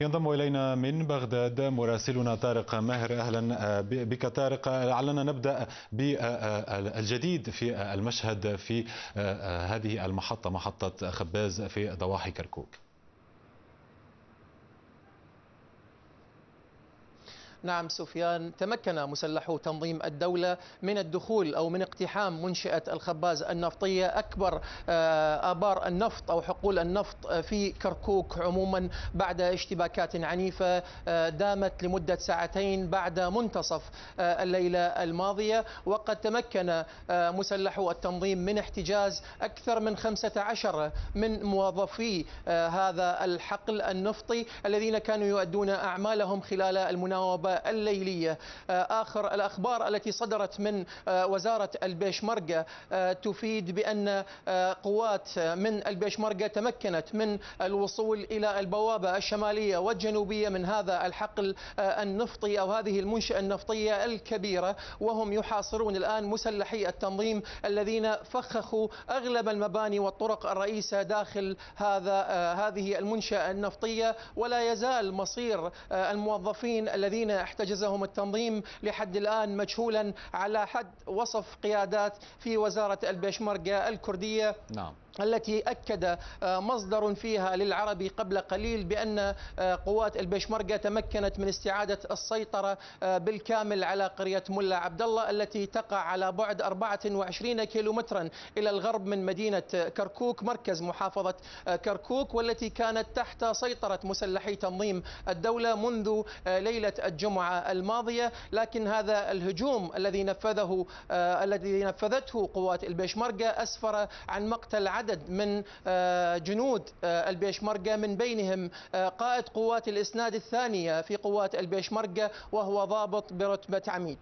ينضم إلينا من بغداد مراسلنا طارق ماهر. أهلا بك طارق. لعلنا نبدأ بالجديد في المشهد في هذه المحطة محطة خباز في ضواحي كركوك. نعم سفيان تمكن مسلحو تنظيم الدولة من الدخول أو من اقتحام منشأة الخباز النفطية. أكبر آبار النفط أو حقول النفط في كركوك عموما بعد اشتباكات عنيفة دامت لمدة ساعتين بعد منتصف الليلة الماضية. وقد تمكن مسلحو التنظيم من احتجاز أكثر من 15 من موظفي هذا الحقل النفطي الذين كانوا يؤدون أعمالهم خلال المناوبة الليلية آخر الأخبار التي صدرت من وزارة البيشمركة تفيد بأن قوات من البيشمركة تمكنت من الوصول إلى البوابة الشمالية والجنوبية من هذا الحقل النفطي أو هذه المنشأة النفطية الكبيرة وهم يحاصرون الآن مسلحي التنظيم الذين فخخوا أغلب المباني والطرق الرئيسة داخل هذا هذه المنشأة النفطية. ولا يزال مصير الموظفين الذين احتجزهم التنظيم لحد الآن مجهولا على حد وصف قيادات في وزارة البيشمركة الكردية. نعم. التي أكد مصدر فيها للعربي قبل قليل بأن قوات البيشمركة تمكنت من استعادة السيطرة بالكامل على قرية ملا عبد الله التي تقع على بعد 24 كيلومترا إلى الغرب من مدينة كركوك مركز محافظة كركوك والتي كانت تحت سيطرة مسلحي تنظيم الدولة منذ ليلة الجمعة الماضية. لكن هذا الهجوم الذي نفذه الذي نفذته قوات البيشمركة أسفر عن مقتل عدد من جنود البيشمركة من بينهم قائد قوات الإسناد الثانية في قوات البيشمركة وهو ضابط برتبة عميد.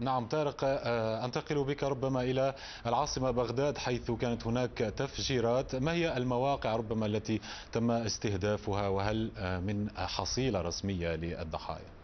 نعم طارق أنتقل بك ربما إلى العاصمة بغداد حيث كانت هناك تفجيرات، ما هي المواقع ربما التي تم استهدافها؟ وهل من حصيلة رسمية للضحايا؟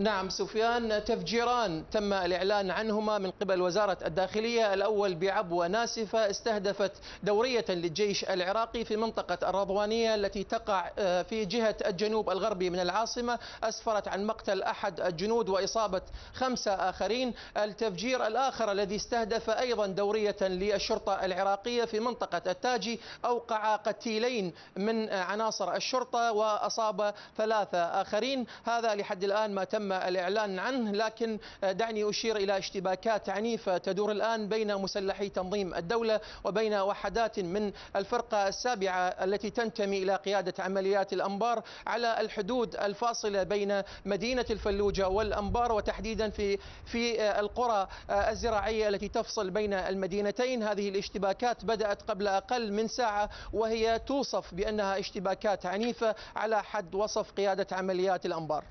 نعم سفيان تفجيران تم الإعلان عنهما من قبل وزارة الداخلية. الأول بعبوة ناسفة استهدفت دورية للجيش العراقي في منطقة الرضوانية التي تقع في جهة الجنوب الغربي من العاصمة. أسفرت عن مقتل أحد الجنود وإصابة خمسة آخرين. التفجير الآخر الذي استهدف أيضا دورية للشرطة العراقية في منطقة التاجي أوقع قتيلين من عناصر الشرطة وأصاب ثلاثة آخرين. هذا لحد الآن ما تم الإعلان عنه لكن دعني أشير إلى اشتباكات عنيفة تدور الآن بين مسلحي تنظيم الدولة وبين وحدات من الفرقة السابعة التي تنتمي إلى قيادة عمليات الأنبار على الحدود الفاصلة بين مدينة الفلوجة والأنبار وتحديدا في في القرى الزراعية التي تفصل بين المدينتين. هذه الاشتباكات بدأت قبل أقل من ساعة وهي توصف بأنها اشتباكات عنيفة على حد وصف قيادة عمليات الأنبار.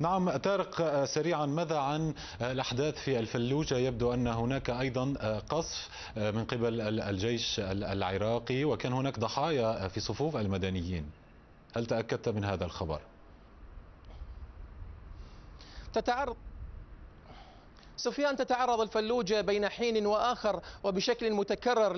نعم طارق سريعا ماذا عن الأحداث في الفلوجة؟ يبدو أن هناك أيضا قصف من قبل الجيش العراقي وكان هناك ضحايا في صفوف المدنيين. هل تأكدت من هذا الخبر؟ تتعرض سفيان تتعرض الفلوجة بين حين وآخر وبشكل متكرر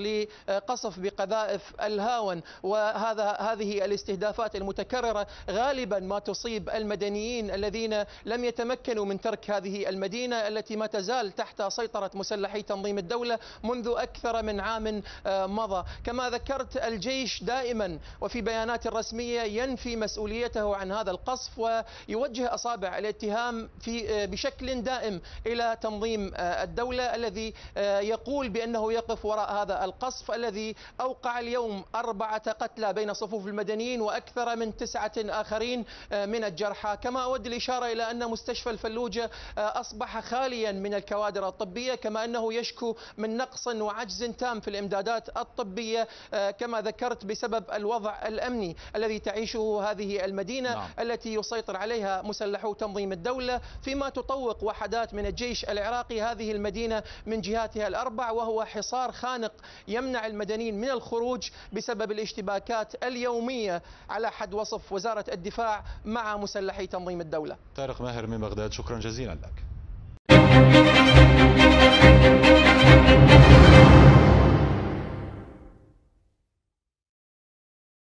لقصف بقذائف الهاون وهذا هذه الاستهدافات المتكررة غالبا ما تصيب المدنيين الذين لم يتمكنوا من ترك هذه المدينة التي ما تزال تحت سيطرة مسلحي تنظيم الدولة منذ أكثر من عام مضى. كما ذكرت الجيش دائما وفي بيانات رسمية ينفي مسؤوليته عن هذا القصف ويوجه أصابع الاتهام في بشكل دائم إلى تنظيم الدولة الذي يقول بأنه يقف وراء هذا القصف الذي أوقع اليوم أربعة قتلى بين صفوف المدنيين وأكثر من تسعة آخرين من الجرحى كما أود الإشارة إلى أن مستشفى الفلوجة أصبح خاليا من الكوادر الطبية كما أنه يشكو من نقص وعجز تام في الإمدادات الطبية كما ذكرت بسبب الوضع الأمني الذي تعيشه هذه المدينة نعم. التي يسيطر عليها مسلحو تنظيم الدولة فيما تطوق وحدات من الجيش العراقي هذه المدينة من جهاتها الأربع وهو حصار خانق يمنع المدنيين من الخروج بسبب الاشتباكات اليومية على حد وصف وزارة الدفاع مع مسلحي تنظيم الدولة. طارق ماهر من بغداد شكرا جزيلا لك.